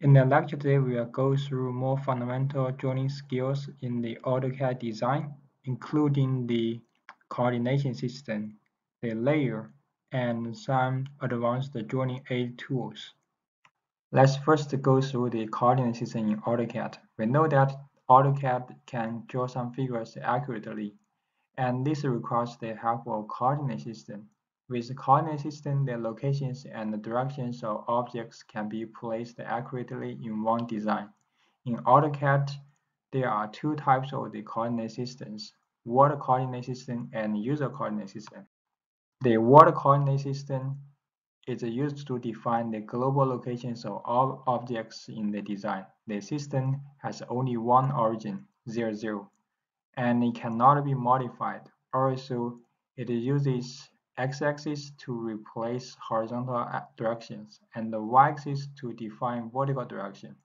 In the lecture today, we will go through more fundamental joining skills in the AutoCAD design, including the coordination system, the layer, and some advanced joining aid tools. Let's first go through the coordinate system in AutoCAD. We know that AutoCAD can draw some figures accurately, and this requires the help of coordinate system. With coordinate system, the locations and directions of objects can be placed accurately in one design. In AutoCAD, there are two types of the coordinate systems, world coordinate system and user coordinate system. The world coordinate system is used to define the global locations of all objects in the design. The system has only one origin, 0, 0, and it cannot be modified. Also, it uses x-axis to replace horizontal directions and the y-axis to define vertical direction.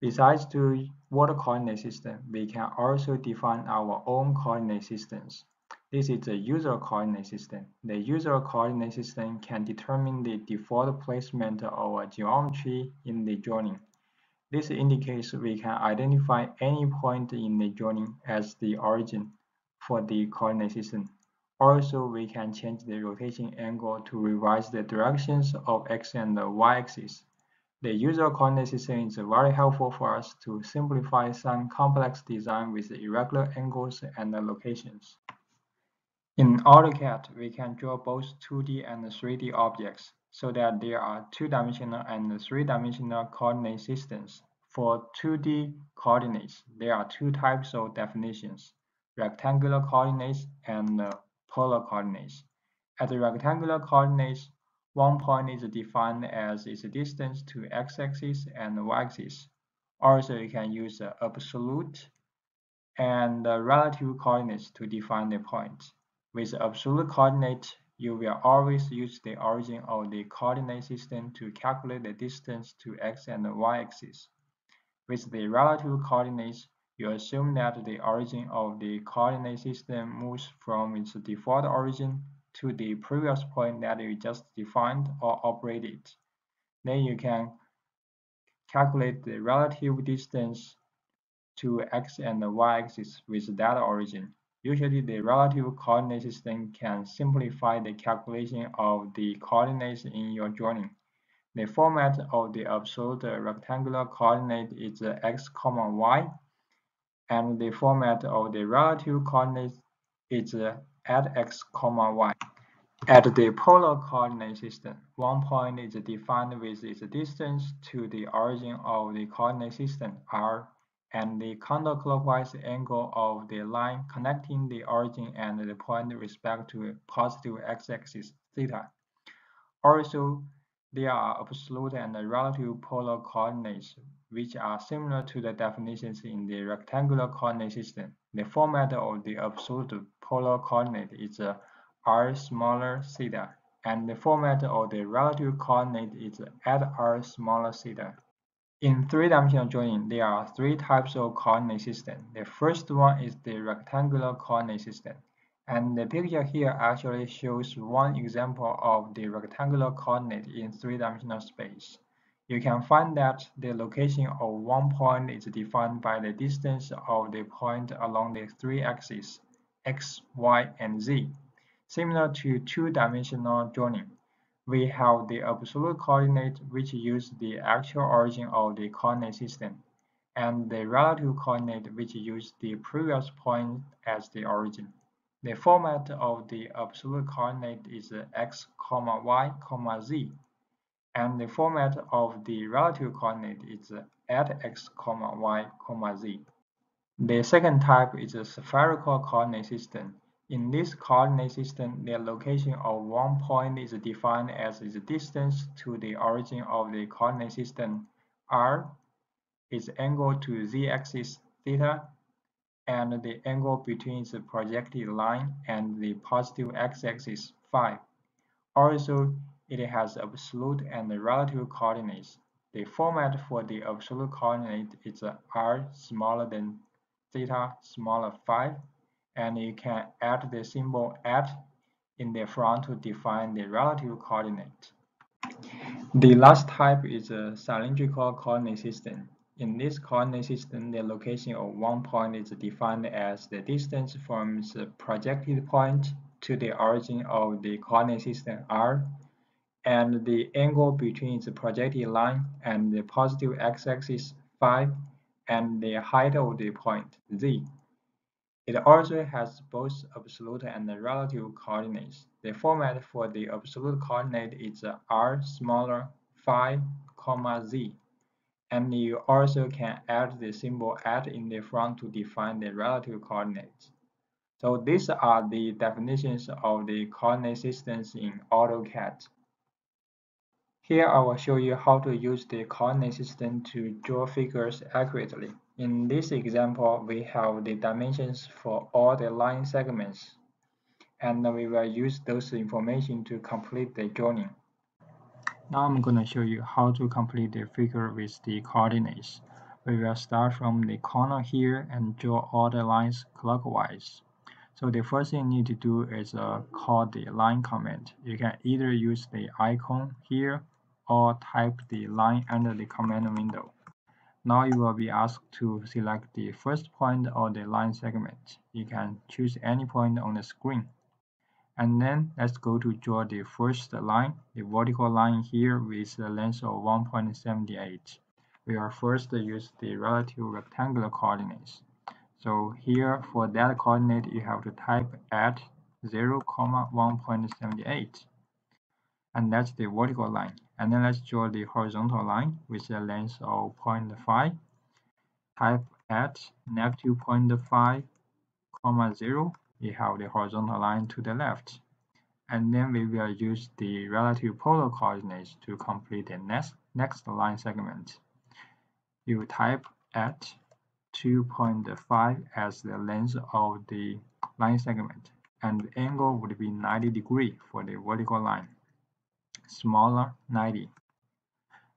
Besides the world coordinate system, we can also define our own coordinate systems. This is the user coordinate system. The user coordinate system can determine the default placement of a geometry in the joining. This indicates we can identify any point in the joining as the origin for the coordinate system. Also, we can change the rotation angle to revise the directions of x and the y-axis. The user coordinate system is very helpful for us to simplify some complex design with irregular angles and locations. In AutoCAD, we can draw both 2D and 3D objects so that there are two-dimensional and three-dimensional coordinate systems. For 2D coordinates, there are two types of definitions, rectangular coordinates and polar coordinates. At the rectangular coordinates, one point is defined as its distance to x-axis and y-axis. Also, you can use the absolute and the relative coordinates to define the point. With the absolute coordinate, you will always use the origin of the coordinate system to calculate the distance to x and y axis. With the relative coordinates, you assume that the origin of the coordinate system moves from its default origin to the previous point that you just defined or operated. Then you can calculate the relative distance to x and y axis with that origin. Usually the relative coordinate system can simplify the calculation of the coordinates in your joining. The format of the absolute rectangular coordinate is x, y and the format of the relative coordinates is at x, y. At the polar coordinate system, one point is defined with its distance to the origin of the coordinate system r and the counterclockwise angle of the line connecting the origin and the point with respect to positive x-axis theta. Also, there are absolute and relative polar coordinates which are similar to the definitions in the rectangular coordinate system. The format of the absolute polar coordinate is r smaller theta, and the format of the relative coordinate is at r smaller theta. In three-dimensional joining, there are three types of coordinate system. The first one is the rectangular coordinate system. And the picture here actually shows one example of the rectangular coordinate in three-dimensional space you can find that the location of one point is defined by the distance of the point along the three axes, x, y, and z. Similar to two-dimensional joining, we have the absolute coordinate which use the actual origin of the coordinate system, and the relative coordinate which use the previous point as the origin. The format of the absolute coordinate is x, y, z and the format of the relative coordinate is at x, y, z. The second type is a spherical coordinate system. In this coordinate system, the location of one point is defined as its distance to the origin of the coordinate system r, its angle to z-axis theta, and the angle between the projected line and the positive x-axis phi. Also, it has absolute and relative coordinates. The format for the absolute coordinate is r smaller than theta smaller phi, and you can add the symbol at in the front to define the relative coordinate. The last type is a cylindrical coordinate system. In this coordinate system, the location of one point is defined as the distance from the projected point to the origin of the coordinate system R, and the angle between the projected line and the positive x-axis phi, and the height of the point z. It also has both absolute and relative coordinates. The format for the absolute coordinate is r smaller phi, comma z. And you also can add the symbol at in the front to define the relative coordinates. So these are the definitions of the coordinate systems in AutoCAD. Here I will show you how to use the coordinate system to draw figures accurately. In this example, we have the dimensions for all the line segments, and we will use those information to complete the drawing. Now I'm going to show you how to complete the figure with the coordinates. We will start from the corner here and draw all the lines clockwise. So the first thing you need to do is uh, call the line command. You can either use the icon here or type the line under the command window. Now you will be asked to select the first point of the line segment. You can choose any point on the screen. And then let's go to draw the first line, the vertical line here with a length of 1.78. We will first use the relative rectangular coordinates. So here for that coordinate you have to type at 0, 1.78 and that's the vertical line. And then let's draw the horizontal line with a length of 0.5. Type at negative 0.5, comma 0. We have the horizontal line to the left. And then we will use the relative polar coordinates to complete the next, next line segment. You type at 2.5 as the length of the line segment and the angle would be 90 degree for the vertical line smaller 90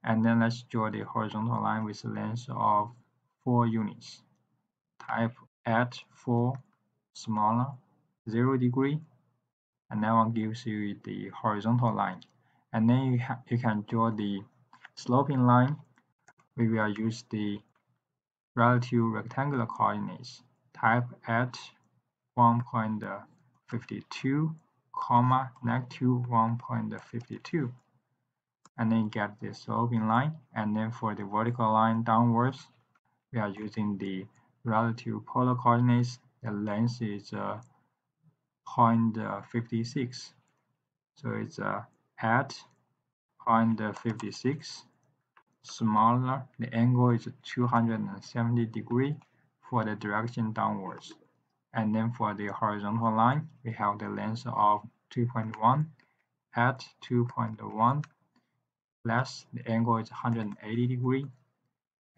and then let's draw the horizontal line with a length of 4 units. Type at 4 smaller 0 degree. And that one gives you the horizontal line. And then you, you can draw the sloping line. We will use the relative rectangular coordinates. Type at 1.52 comma negative 1.52 and then get the sloping line. And then for the vertical line downwards we are using the relative polar coordinates. The length is uh, 0.56 so it's uh, at 0.56 smaller the angle is 270 degree for the direction downwards and then for the horizontal line we have the length of 2.1 at 2.1 plus the angle is 180 degree.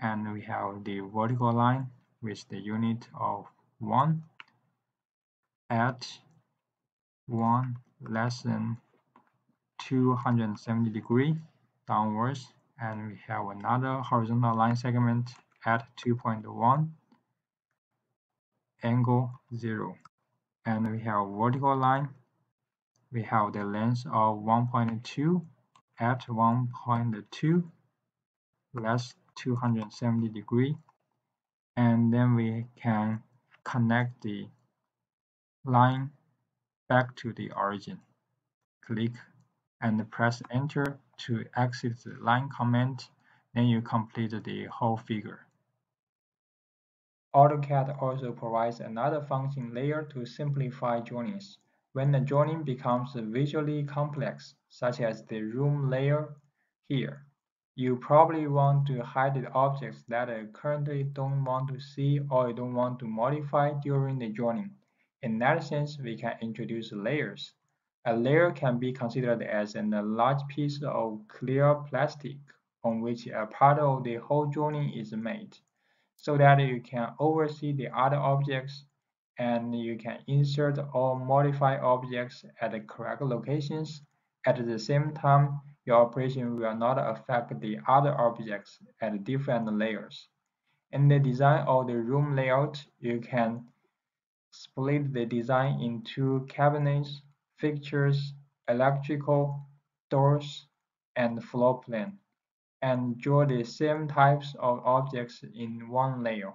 And we have the vertical line with the unit of 1 at 1 less than 270 degree downwards. And we have another horizontal line segment at 2.1 angle 0 and we have vertical line. We have the length of 1.2 at 1.2 less 270 degree. And then we can connect the line back to the origin. Click and press enter to exit the line command then you complete the whole figure AutoCAD also provides another function layer to simplify drawings. When the joining becomes visually complex, such as the room layer here, you probably want to hide the objects that you currently don't want to see or you don't want to modify during the joining. In that sense, we can introduce layers. A layer can be considered as a large piece of clear plastic on which a part of the whole joining is made so that you can oversee the other objects and you can insert or modify objects at the correct locations. At the same time, your operation will not affect the other objects at different layers. In the design of the room layout, you can split the design into cabinets, fixtures, electrical, doors, and floor plan, and draw the same types of objects in one layer.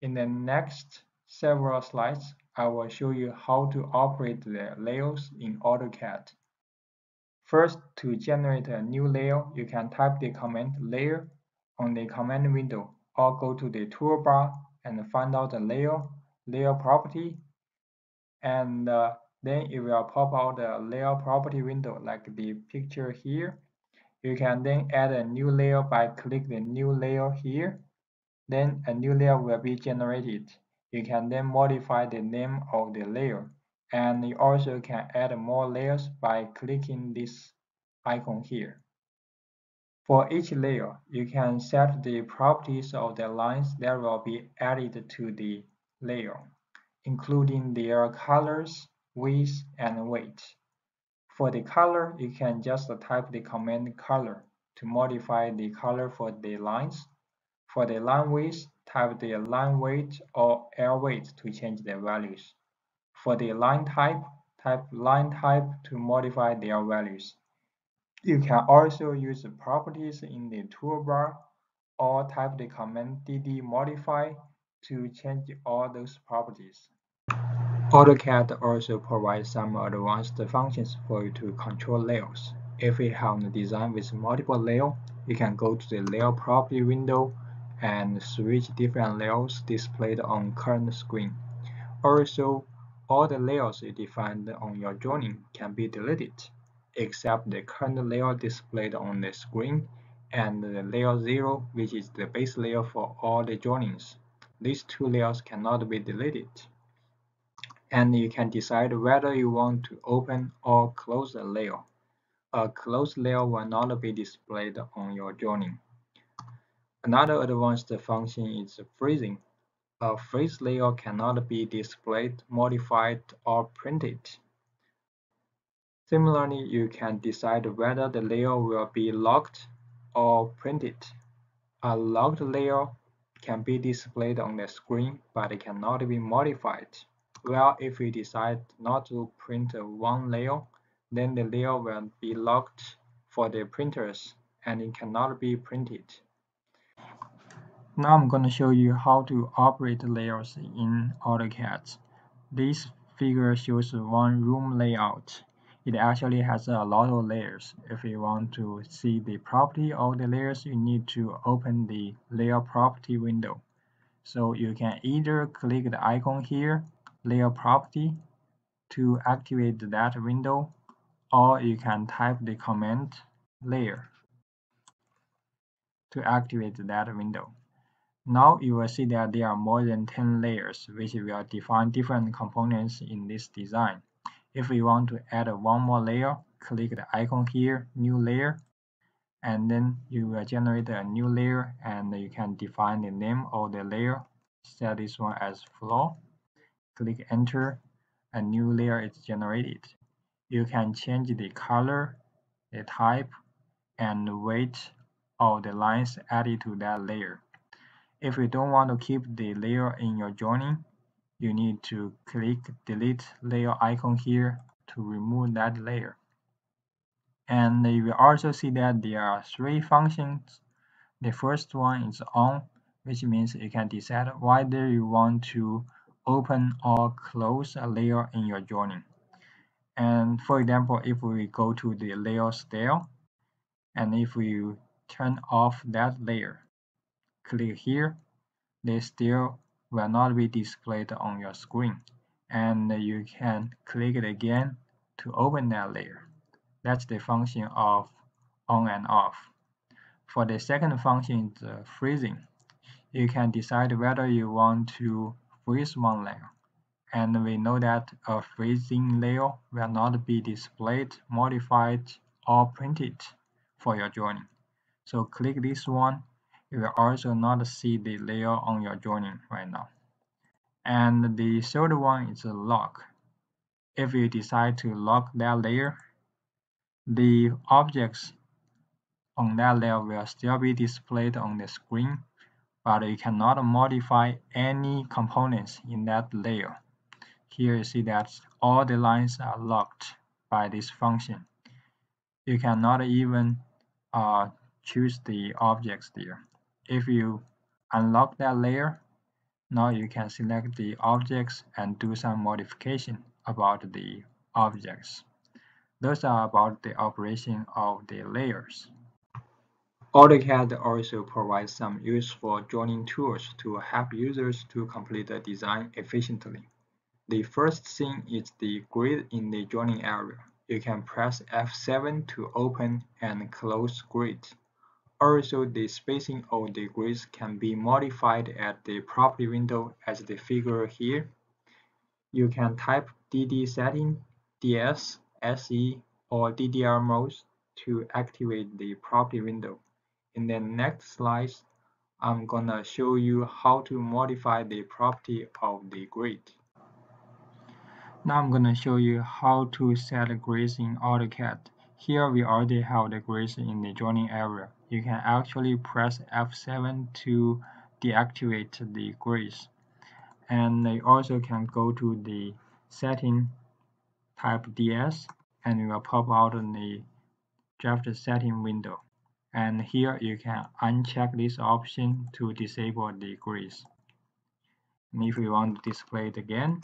In the next several slides, I will show you how to operate the layers in AutoCAD. First, to generate a new layer, you can type the command layer on the command window or go to the toolbar and find out the layer, layer property, and uh, then it will pop out the layer property window like the picture here. You can then add a new layer by clicking the new layer here. Then a new layer will be generated. You can then modify the name of the layer. And you also can add more layers by clicking this icon here. For each layer, you can set the properties of the lines that will be added to the layer, including their colors, width, and weight. For the color, you can just type the command color to modify the color for the lines. For the line width, type the line weight or L weight to change the values. For the line type, type line type to modify their values. You can also use the properties in the toolbar or type the command dd modify to change all those properties. AutoCAD also provides some advanced functions for you to control layers. If you have a design with multiple layers, you can go to the layer property window and switch different layers displayed on current screen. Also, all the layers you defined on your drawing can be deleted, except the current layer displayed on the screen and the layer 0, which is the base layer for all the drawings. These two layers cannot be deleted and you can decide whether you want to open or close a layer. A closed layer will not be displayed on your drawing. Another advanced function is freezing. A freeze layer cannot be displayed, modified, or printed. Similarly, you can decide whether the layer will be locked or printed. A locked layer can be displayed on the screen, but it cannot be modified. Well, if we decide not to print one layer, then the layer will be locked for the printers and it cannot be printed. Now I'm going to show you how to operate layers in AutoCAD. This figure shows one room layout. It actually has a lot of layers. If you want to see the property of the layers, you need to open the layer property window. So you can either click the icon here layer property to activate that window or you can type the command layer to activate that window. Now you will see that there are more than 10 layers which will define different components in this design. If we want to add one more layer, click the icon here, new layer, and then you will generate a new layer and you can define the name of the layer. Set this one as floor click enter, a new layer is generated. You can change the color, the type, and weight of the lines added to that layer. If you don't want to keep the layer in your drawing, you need to click delete layer icon here to remove that layer. And you will also see that there are three functions. The first one is on, which means you can decide whether you want to open or close a layer in your drawing. And for example, if we go to the layer style, and if we turn off that layer, click here, the style will not be displayed on your screen. And you can click it again to open that layer. That's the function of on and off. For the second function, the freezing, you can decide whether you want to freeze one layer, and we know that a freezing layer will not be displayed, modified, or printed for your drawing. So click this one, you will also not see the layer on your drawing right now. And the third one is a lock. If you decide to lock that layer, the objects on that layer will still be displayed on the screen but you cannot modify any components in that layer. Here you see that all the lines are locked by this function. You cannot even uh, choose the objects there. If you unlock that layer, now you can select the objects and do some modification about the objects. Those are about the operation of the layers. AutoCAD also provides some useful joining tools to help users to complete the design efficiently. The first thing is the grid in the joining area. You can press F7 to open and close grid. Also, the spacing of the grids can be modified at the property window as the figure here. You can type DD setting, DS, SE, or DDR modes to activate the property window. In the next slides, I'm gonna show you how to modify the property of the grid. Now I'm gonna show you how to set grids in AutoCAD. Here we already have the grids in the joining area. You can actually press F7 to deactivate the grids. And you also can go to the setting type DS and it will pop out in the draft setting window and here you can uncheck this option to disable the grids. And if you want to display it again,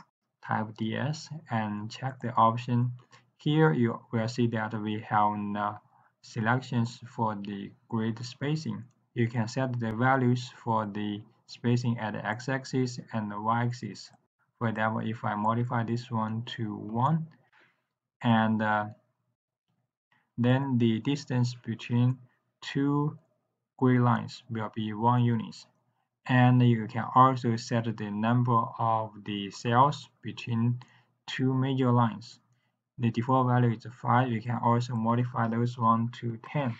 type DS and check the option. Here you will see that we have the selections for the grid spacing. You can set the values for the spacing at the x-axis and the y-axis. For example, if I modify this one to 1 and uh, then the distance between two grid lines will be one unit. And you can also set the number of the cells between two major lines. The default value is 5. You can also modify those one to 10.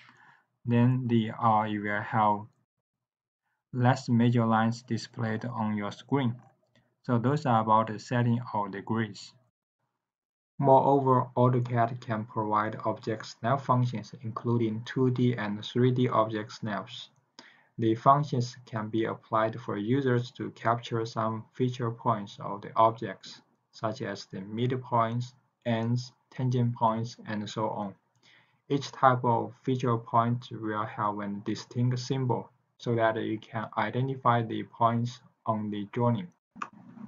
Then the uh, you will have less major lines displayed on your screen. So those are about the setting of the grids. Moreover, AutoCAD can provide object snap functions including 2D and 3D object snaps. The functions can be applied for users to capture some feature points of the objects, such as the midpoints, ends, tangent points, and so on. Each type of feature point will have a distinct symbol so that you can identify the points on the joining.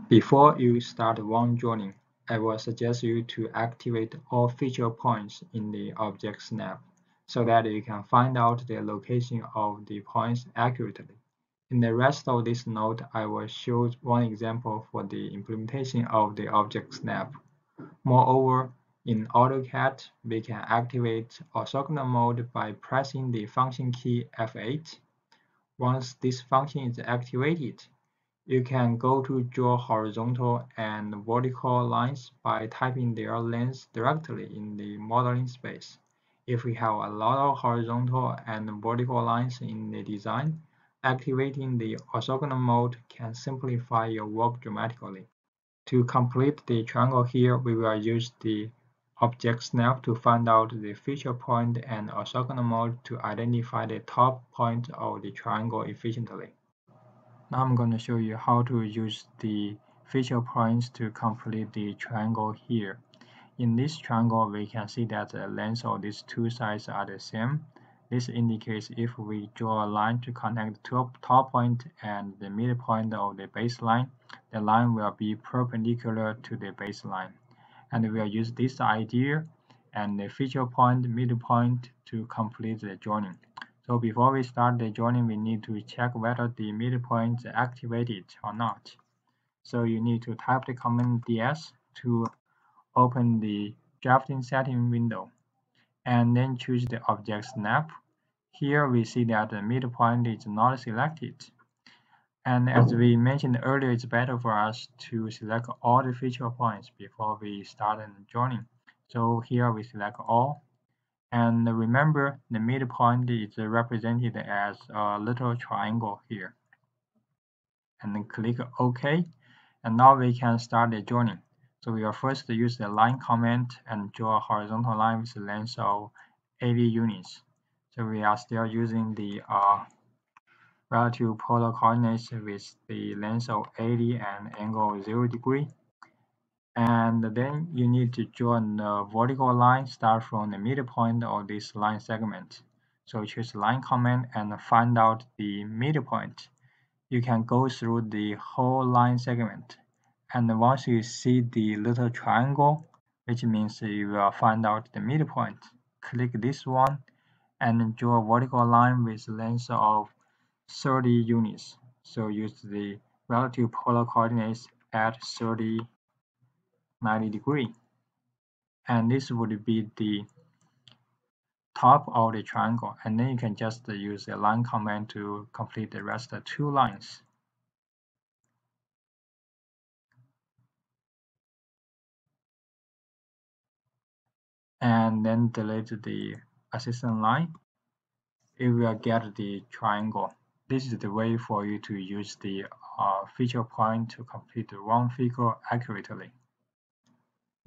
Before you start one joining, I will suggest you to activate all feature points in the object snap so that you can find out the location of the points accurately. In the rest of this note, I will show one example for the implementation of the object snap. Moreover, in AutoCAD, we can activate orthogonal mode by pressing the function key F8. Once this function is activated, you can go to draw horizontal and vertical lines by typing their lengths directly in the modeling space. If we have a lot of horizontal and vertical lines in the design, activating the orthogonal mode can simplify your work dramatically. To complete the triangle here, we will use the object snap to find out the feature point and orthogonal mode to identify the top point of the triangle efficiently. Now I'm going to show you how to use the feature points to complete the triangle here. In this triangle, we can see that the length of these two sides are the same. This indicates if we draw a line to connect the top point and the midpoint of the baseline, the line will be perpendicular to the baseline. And we'll use this idea and the feature point midpoint to complete the joining. So before we start the joining, we need to check whether the midpoint is activated or not. So you need to type the command ds to open the drafting setting window and then choose the object snap. Here we see that the midpoint is not selected. And as we mentioned earlier, it's better for us to select all the feature points before we start joining. So here we select all and remember, the midpoint is represented as a little triangle here. And click OK. And now we can start the joining. So we will first use the line command and draw a horizontal line with length of 80 units. So we are still using the uh, relative polar coordinates with the length of 80 and angle 0 degree and then you need to draw a vertical line start from the midpoint of this line segment So choose line command and find out the midpoint. You can go through the whole line segment. And once you see the little triangle, which means you will find out the midpoint, click this one and draw a vertical line with length of 30 units. So use the relative polar coordinates at 30, 90 degree. And this would be the top of the triangle and then you can just use the line command to complete the rest of two lines. And then delete the assistant line. It will get the triangle. This is the way for you to use the uh, feature point to complete the one figure accurately.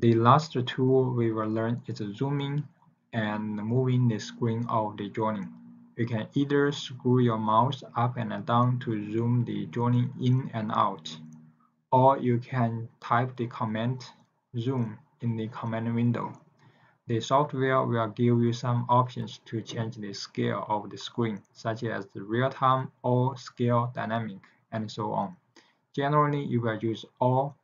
The last tool we will learn is zooming and moving the screen of the drawing. You can either screw your mouse up and down to zoom the drawing in and out, or you can type the command zoom in the command window. The software will give you some options to change the scale of the screen, such as the real-time or scale dynamic, and so on. Generally, you will use all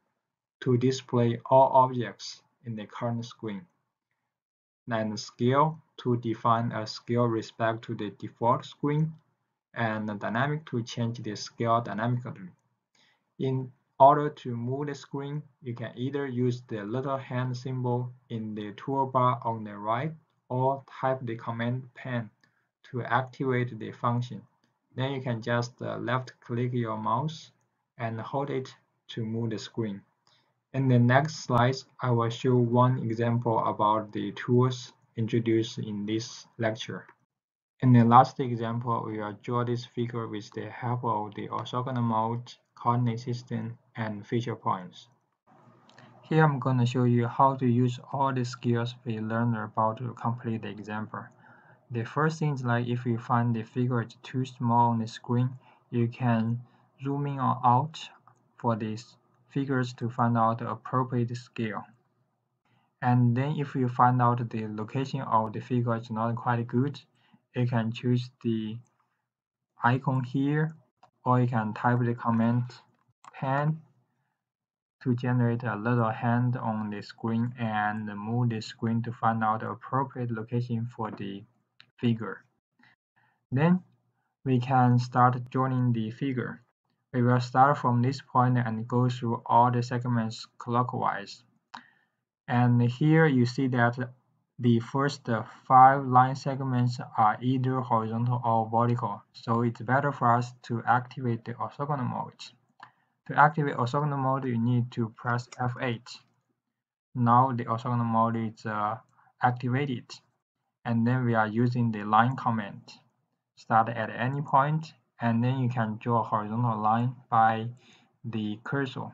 to display all objects in the current screen and scale to define a scale respect to the default screen, and dynamic to change the scale dynamically. In order to move the screen, you can either use the little hand symbol in the toolbar on the right or type the command pan to activate the function. Then you can just uh, left click your mouse and hold it to move the screen. In the next slides, I will show one example about the tools introduced in this lecture. In the last example, we will draw this figure with the help of the orthogonal mode, coordinate system, and feature points. Here I'm going to show you how to use all the skills we learned about to complete the example. The first thing is like if you find the figure is too small on the screen, you can zoom in or out for these figures to find out the appropriate scale. And then if you find out the location of the figure is not quite good, you can choose the icon here, or you can type the command pan to generate a little hand on the screen and move the screen to find out the appropriate location for the figure. Then we can start drawing the figure. We will start from this point and go through all the segments clockwise. And here you see that the first five line segments are either horizontal or vertical, so it's better for us to activate the orthogonal mode. To activate orthogonal mode, you need to press F8. Now the orthogonal mode is uh, activated, and then we are using the line command. Start at any point and then you can draw a horizontal line by the cursor.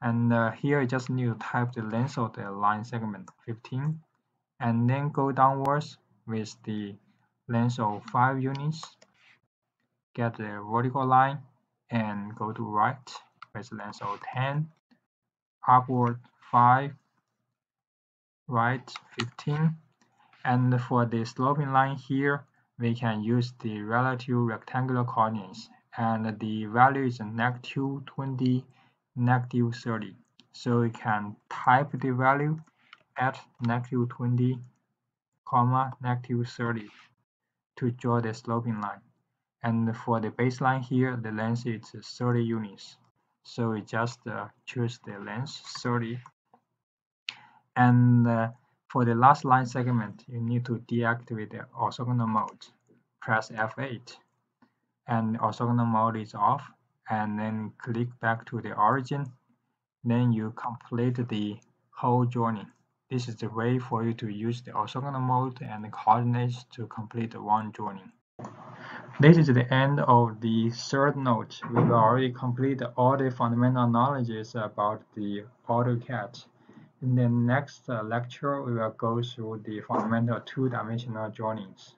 And uh, here you just need to type the length of the line segment 15 and then go downwards with the length of 5 units get the vertical line and go to right with the length of 10 upward 5 right 15 and for the sloping line here we can use the relative rectangular coordinates and the value is negative 20 negative 30 so we can type the value at negative 20 comma negative 30 to draw the sloping line. And for the baseline here the length is 30 units. So we just uh, choose the length 30 and uh, for the last line segment, you need to deactivate the orthogonal mode. Press F8 and orthogonal mode is off and then click back to the origin. Then you complete the whole joining. This is the way for you to use the orthogonal mode and the coordinates to complete one joining. This is the end of the third note. We've already completed all the fundamental knowledges about the AutoCAD. In the next lecture, we will go through the fundamental two-dimensional drawings.